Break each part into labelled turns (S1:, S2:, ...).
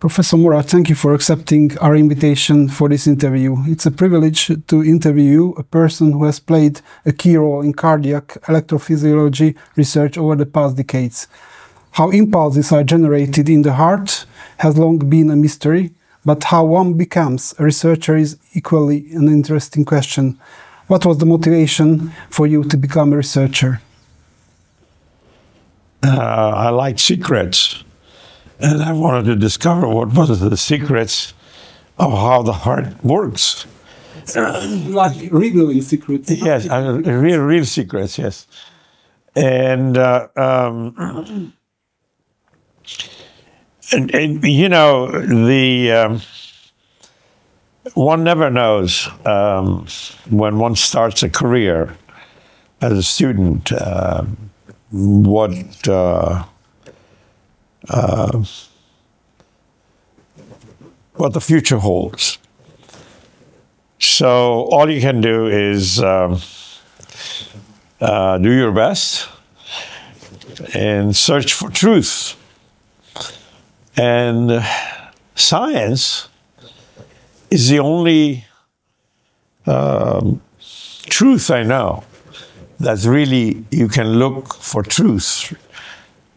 S1: Professor Morad, thank you for accepting our invitation for this interview. It's a privilege to interview a person who has played a key role in cardiac electrophysiology research over the past decades. How impulses are generated in the heart has long been a mystery, but how one becomes a researcher is equally an interesting question. What was the motivation for you to become a researcher?
S2: Uh, I like secrets and I wanted to discover what was the secrets of how the heart works.
S1: like revealing secrets.
S2: Yes, real, real secrets. Yes, and, uh, um, and, and you know the um, one never knows um, when one starts a career as a student uh, what uh, uh, what the future holds. So all you can do is um, uh, do your best and search for truth. And science is the only um, truth I know that really you can look for truth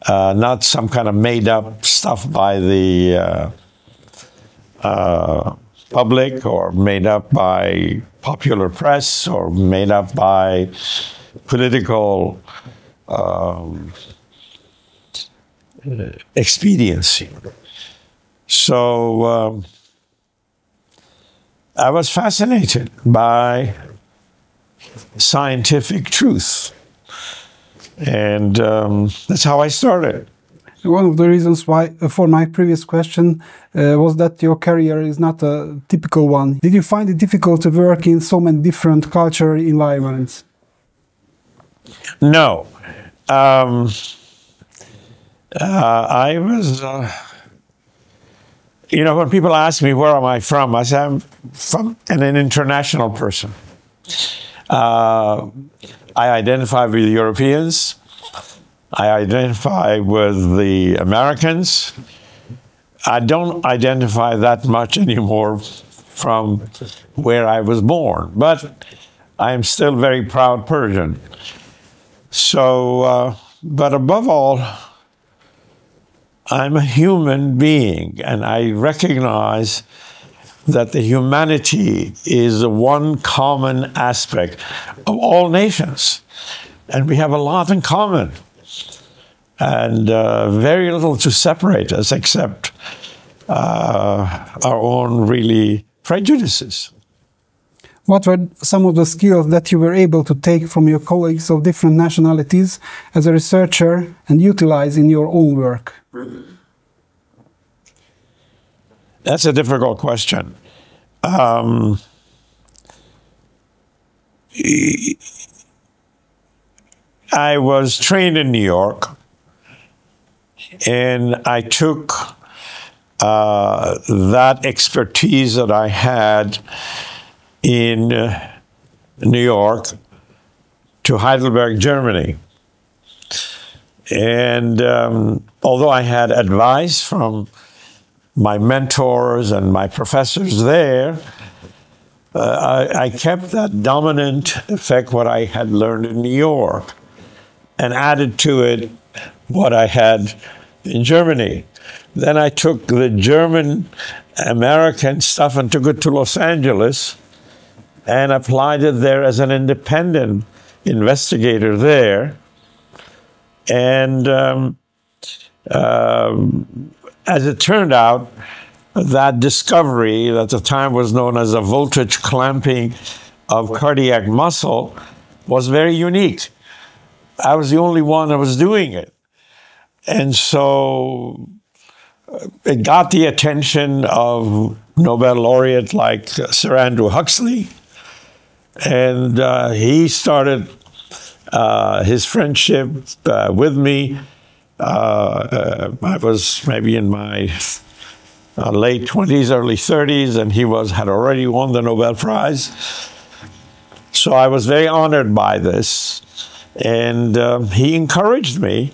S2: uh, not some kind of made up stuff by the uh, uh, public or made up by popular press or made up by political um, expediency. So um, I was fascinated by scientific truth. And um, that's how I started.
S1: One of the reasons why, uh, for my previous question, uh, was that your career is not a typical one. Did you find it difficult to work in so many different cultural environments?
S2: No. Um, uh, I was, uh, you know, when people ask me where am I from, I say I'm from an, an international person. Uh, I identify with the Europeans. I identify with the Americans. I don't identify that much anymore from where I was born, but I am still very proud Persian. So, uh, but above all, I'm a human being, and I recognize that the humanity is one common aspect of all nations. And we have a lot in common. And uh, very little to separate us except uh, our own really prejudices.
S1: What were some of the skills that you were able to take from your colleagues of different nationalities as a researcher and utilize in your own work?
S2: That's a difficult question. Um, I was trained in New York, and I took uh, that expertise that I had in New York to Heidelberg, Germany. And um, although I had advice from my mentors and my professors there, uh, I, I, kept that dominant effect, what I had learned in New York, and added to it what I had in Germany. Then I took the German American stuff and took it to Los Angeles and applied it there as an independent investigator there. And um, um, as it turned out, that discovery that at the time was known as a voltage clamping of cardiac muscle was very unique. I was the only one that was doing it. And so uh, it got the attention of Nobel laureate like Sir Andrew Huxley. And uh, he started uh, his friendship uh, with me uh, uh, I was maybe in my uh, late 20s, early 30s, and he was had already won the Nobel Prize. So I was very honored by this, and um, he encouraged me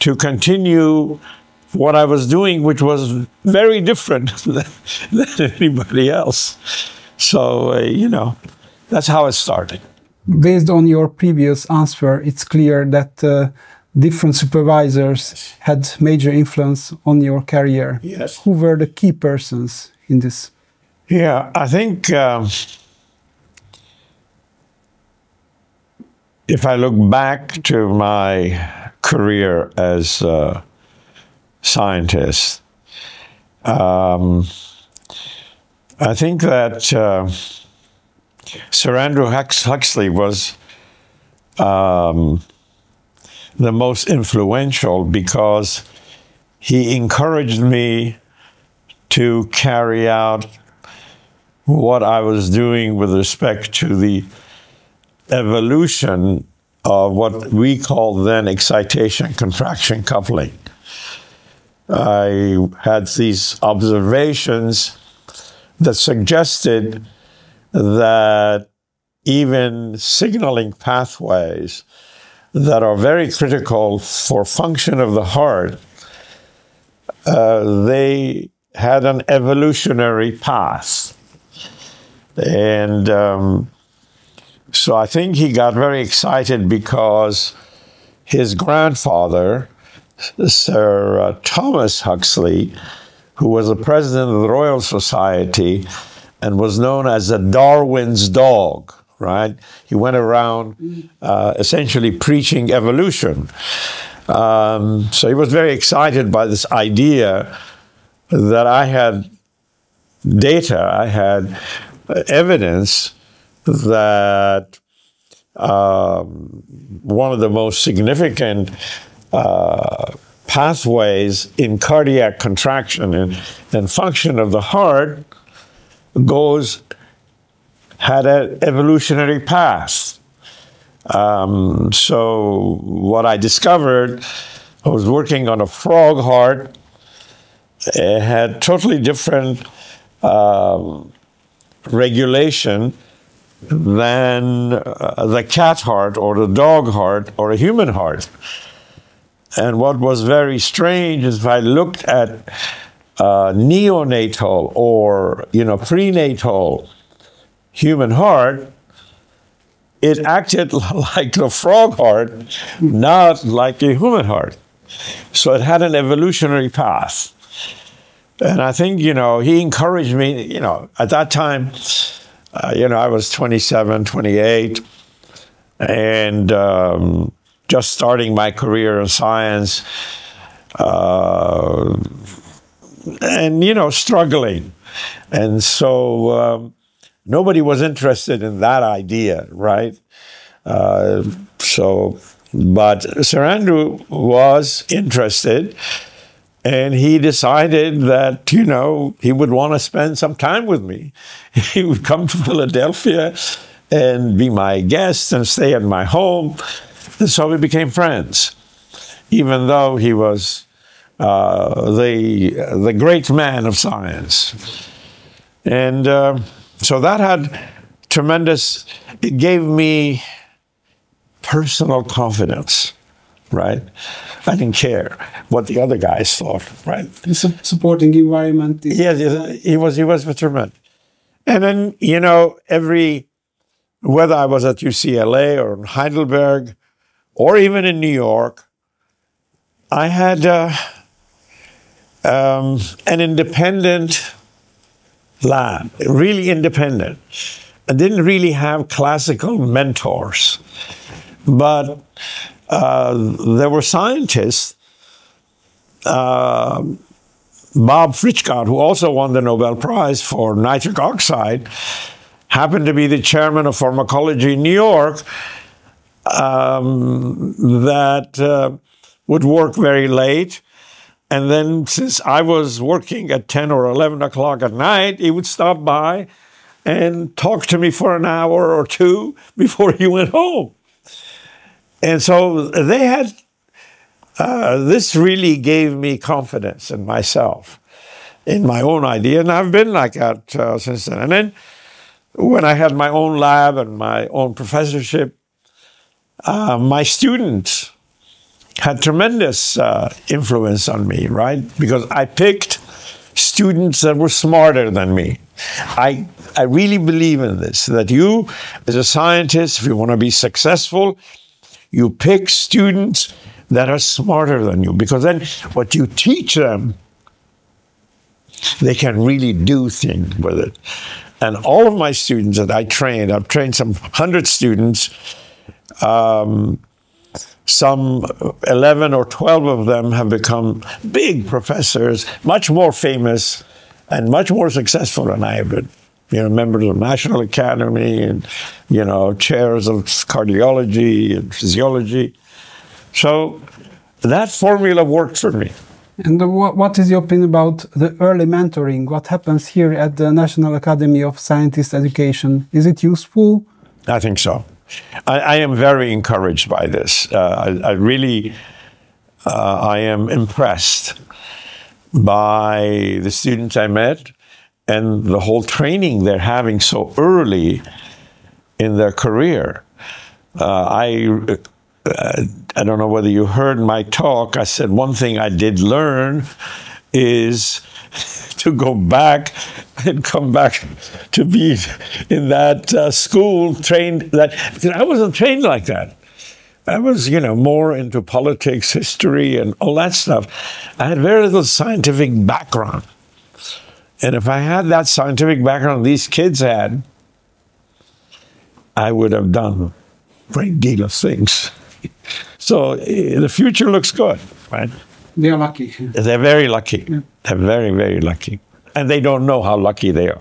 S2: to continue what I was doing, which was very different than, than anybody else. So, uh, you know, that's how it started.
S1: Based on your previous answer, it's clear that uh, different supervisors had major influence on your career.
S2: Yes.
S1: Who were the key persons in this?
S2: Yeah, I think um, if I look back to my career as a scientist, um, I think that uh, Sir Andrew Huxley was um, the most influential because he encouraged me to carry out what I was doing with respect to the evolution of what we called then excitation contraction coupling. I had these observations that suggested that even signaling pathways that are very critical for function of the heart, uh, they had an evolutionary path. And um, so I think he got very excited because his grandfather, Sir uh, Thomas Huxley, who was the president of the Royal Society and was known as a Darwin's dog, right? He went around uh, essentially preaching evolution. Um, so he was very excited by this idea that I had data, I had evidence that um, one of the most significant uh, pathways in cardiac contraction and, and function of the heart goes had an evolutionary path. Um, so what I discovered, I was working on a frog heart. It had totally different um, regulation than uh, the cat heart or the dog heart or a human heart. And what was very strange is if I looked at uh, neonatal or you know prenatal human heart, it acted like the frog heart, not like a human heart. So it had an evolutionary path. And I think, you know, he encouraged me, you know, at that time, uh, you know, I was 27, 28, and um, just starting my career in science, uh, and, you know, struggling. And so um, nobody was interested in that idea, right? Uh, so, but Sir Andrew was interested. And he decided that, you know, he would want to spend some time with me. He would come to Philadelphia and be my guest and stay at my home. And so we became friends, even though he was uh, the, the great man of science. And uh, so that had tremendous, it gave me personal confidence right? I didn't care what the other guys thought, right?
S1: The su supporting environment.
S2: Yes, yes, he was he was tremendous. And then you know every whether I was at UCLA or in Heidelberg or even in New York, I had uh, um, an independent lab, really independent. I didn't really have classical mentors, but uh, there were scientists, uh, Bob Furchgott, who also won the Nobel Prize for nitric oxide, happened to be the chairman of pharmacology in New York, um, that uh, would work very late. And then, since I was working at 10 or 11 o'clock at night, he would stop by and talk to me for an hour or two before he went home. And so they had, uh, this really gave me confidence in myself, in my own idea. And I've been like that uh, since then. And then when I had my own lab and my own professorship, uh, my students had tremendous uh, influence on me, right? Because I picked students that were smarter than me. I, I really believe in this that you, as a scientist, if you want to be successful, you pick students that are smarter than you because then what you teach them, they can really do things with it. And all of my students that I trained, I've trained some 100 students. Um, some 11 or 12 of them have become big professors, much more famous and much more successful than I have been. You know, members of National Academy and, you know, chairs of cardiology and physiology. So that formula worked for me.
S1: And what, what is your opinion about the early mentoring? What happens here at the National Academy of Scientist Education? Is it useful?
S2: I think so. I, I am very encouraged by this. Uh, I, I, really, uh, I am impressed by the students I met and the whole training they're having so early in their career. Uh, I, uh, I don't know whether you heard my talk. I said one thing I did learn is to go back and come back to be in that uh, school trained that I wasn't trained like that. I was, you know, more into politics, history, and all that stuff. I had very little scientific background. And if I had that scientific background these kids had, I would have done a great deal of things. So eh, the future looks good, right?
S1: They are lucky.
S2: They're very lucky. Yeah. They're very, very lucky. And they don't know how lucky they are.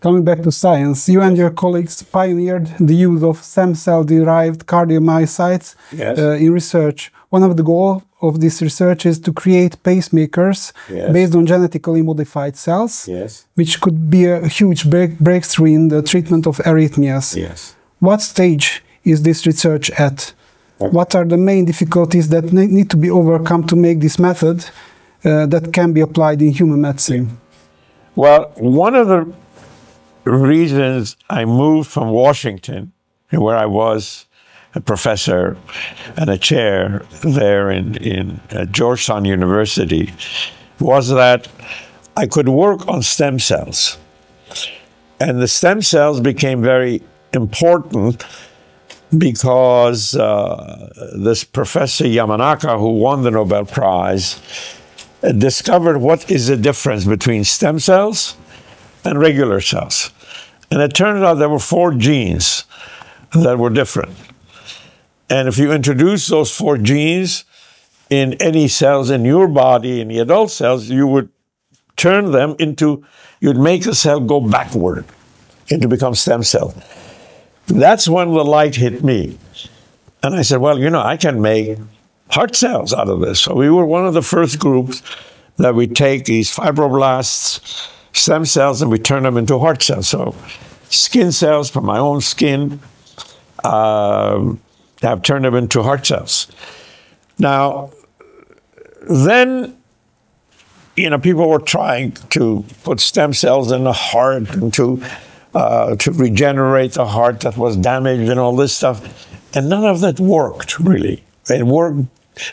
S1: Coming back to science, you and your colleagues pioneered the use of stem cell derived cardiomyocytes yes. uh, in research. One of the goals of this research is to create pacemakers yes. based on genetically modified cells, yes. which could be a huge break breakthrough in the treatment of arrhythmias. Yes. What stage is this research at? What are the main difficulties that need to be overcome to make this method uh, that can be applied in human medicine?
S2: Well, one of the reasons I moved from Washington, where I was a professor and a chair there in, in uh, Georgetown University, was that I could work on stem cells. And the stem cells became very important because uh, this professor Yamanaka, who won the Nobel Prize, discovered what is the difference between stem cells and regular cells. And it turned out there were four genes that were different. And if you introduce those four genes in any cells in your body, in the adult cells, you would turn them into, you'd make the cell go backward and to become stem cell. That's when the light hit me. And I said, well, you know, I can make heart cells out of this. So we were one of the first groups that we take these fibroblasts, stem cells, and we turn them into heart cells. So skin cells from my own skin uh, have turned them into heart cells. Now, then, you know, people were trying to put stem cells in the heart and to uh, to regenerate the heart that was damaged and all this stuff. And none of that worked, really. It worked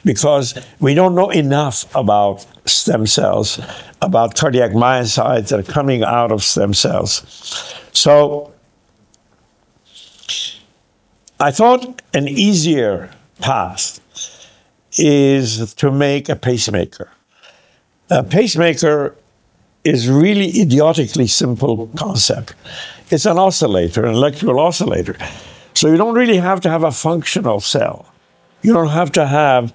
S2: because we don't know enough about stem cells, about cardiac myocytes that are coming out of stem cells. So I thought an easier path is to make a pacemaker. A pacemaker is really idiotically simple concept. It's an oscillator, an electrical oscillator. So you don't really have to have a functional cell. You don't have to have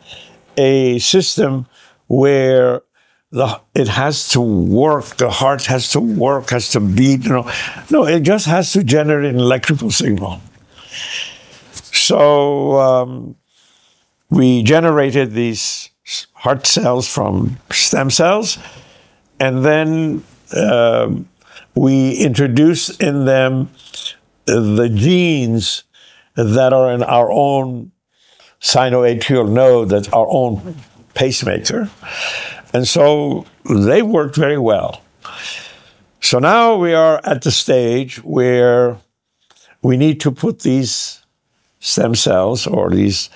S2: a system where the, it has to work, the heart has to work, has to beat. You know. No, it just has to generate an electrical signal. So um, we generated these heart cells from stem cells and then uh, we introduce in them the genes that are in our own sinoatrial node, that's our own pacemaker. And so they worked very well. So now we are at the stage where we need to put these stem cells or these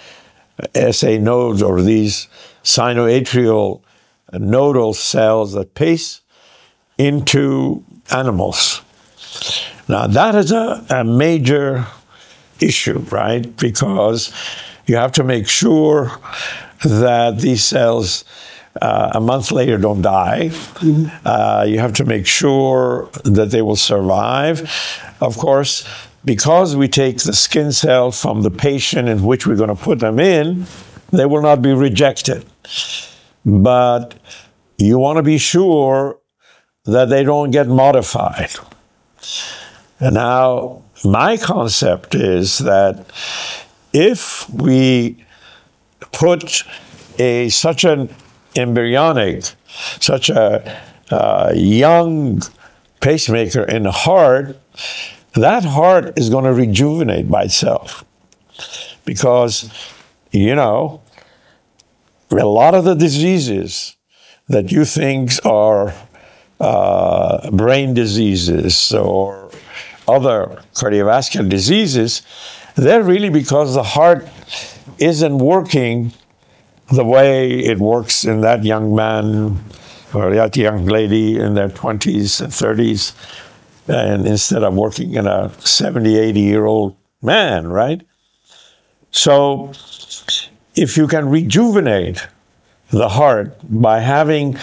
S2: SA nodes or these sinoatrial nodal cells that pace into animals. Now, that is a, a major issue, right? Because you have to make sure that these cells uh, a month later don't die. Mm-hmm. Uh, you have to make sure that they will survive. Of course, because we take the skin cell from the patient in which we're going to put them in, they will not be rejected. But you want to be sure that they don't get modified. And now, my concept is that if we put a such an embryonic, such a uh, young pacemaker in the heart, that heart is going to rejuvenate by itself. Because, you know, a lot of the diseases that you think are uh, brain diseases or other cardiovascular diseases, they're really because the heart isn't working the way it works in that young man or that young lady in their 20s and 30s, and instead of working in a 70, 80 year old man, right? So, if you can rejuvenate the heart by having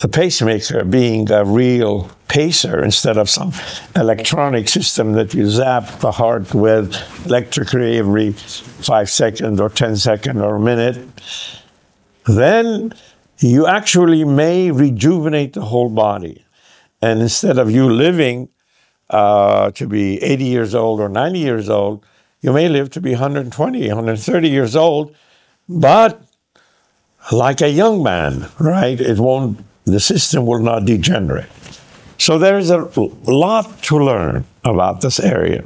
S2: the pacemaker being a real pacer instead of some electronic system that you zap the heart with electrically every five seconds or 10 seconds or a minute, then you actually may rejuvenate the whole body. And instead of you living uh, to be 80 years old or 90 years old, you may live to be 120, 130 years old, but like a young man, right? It won't, the system will not degenerate. So there is a lot to learn about this area.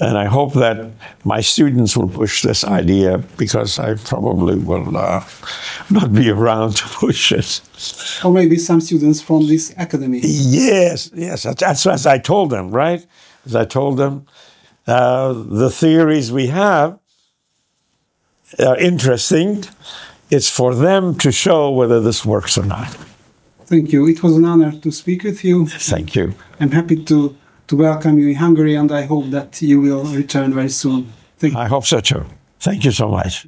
S2: And I hope that my students will push this idea because I probably will uh, not be around to push it.
S1: Or maybe some students from this academy.
S2: Yes, yes. That's as I told them, right? As I told them, uh, the theories we have are interesting. It's for them to show whether this works or not.
S1: Thank you. It was an honor to speak with you.
S2: Thank you.
S1: I'm happy to to welcome you in Hungary, and I hope that you will return very soon.
S2: Thank I hope so too. Thank you so much.